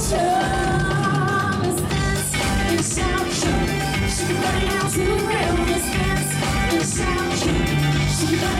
She's shout, shout, shout, the shout, shout,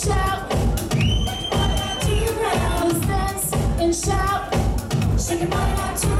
shout. Do your dance and shout. Shake your body out to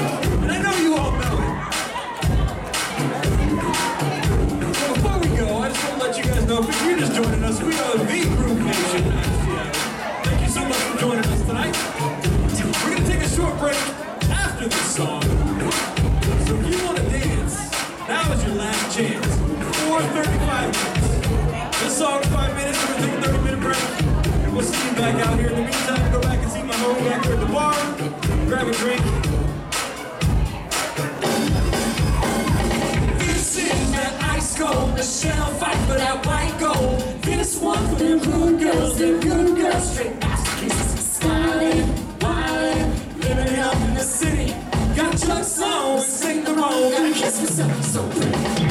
chance. Four 35 minutes. This song, five minutes, we're gonna take a 30 minute break. And we'll see you back out here. In the meantime, go back and see my homie back here at the bar. Grab a drink. This is that ice cold Michelle fight for that white gold. This one for them good girls, them good girls, straight masterpieces, smiling, wildin', living up in the city. Got drugs on, Saint Laurent, gotta kiss myself so pretty.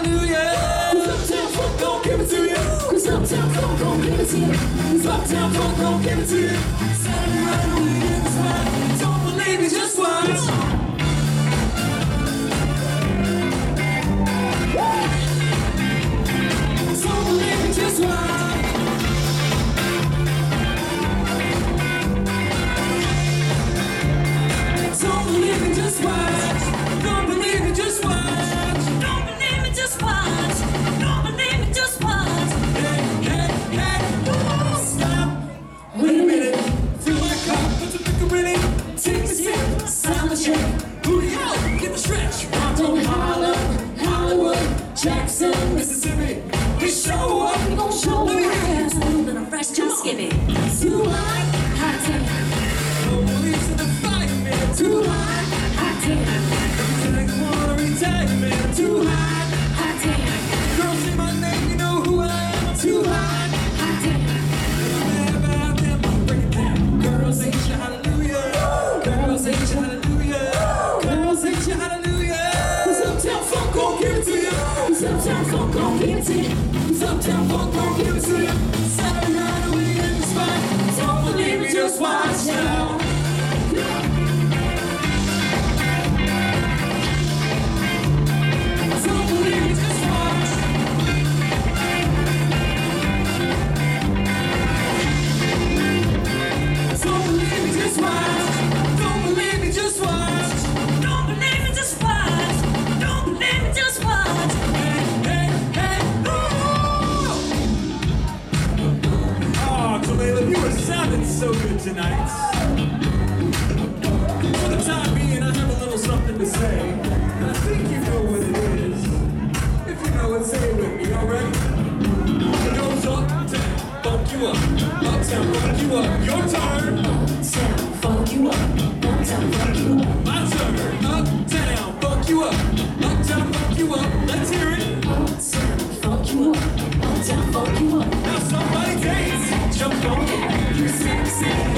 Uptown, come, come, give it to you. It's uptown, come, come, give it to you. Saturday night, we in the spot. Don't believe me, just watch. Woo! to my heart. tonight. For the time being, I have a little something to say. And I think you know what it is. If you know it, say it with me, alright? It up, down, funk you up. Uptown, funk you up. Your turn. Uptown, funk you up. Uptown, funk you up. My turn. Uptown, funk you up. Uptown, funk you up. Let's hear it. Uptown, funk you up. Uptown, funk you up. Now somebody dance. Jump on it. You sexy.